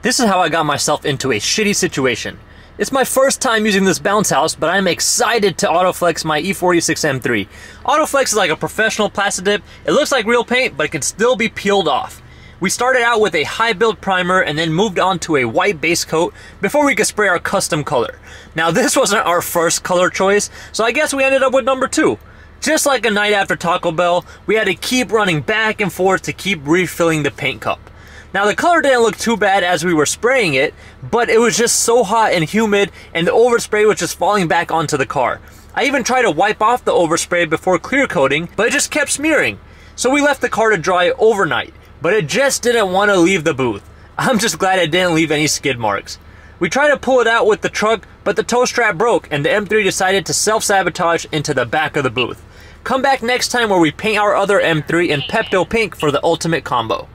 This is how I got myself into a shitty situation. It's my first time using this bounce house, but I'm excited to autoflex my E46 M3. Autoflex is like a professional Plastidip. It looks like real paint, but it can still be peeled off. We started out with a high build primer and then moved on to a white base coat before we could spray our custom color. Now this wasn't our first color choice, so I guess we ended up with number two. Just like a night after Taco Bell, we had to keep running back and forth to keep refilling the paint cup. Now the color didn't look too bad as we were spraying it, but it was just so hot and humid and the overspray was just falling back onto the car. I even tried to wipe off the overspray before clear coating, but it just kept smearing. So we left the car to dry overnight, but it just didn't want to leave the booth. I'm just glad it didn't leave any skid marks. We tried to pull it out with the truck, but the tow strap broke and the M3 decided to self-sabotage into the back of the booth. Come back next time where we paint our other M3 in Pepto Pink for the ultimate combo.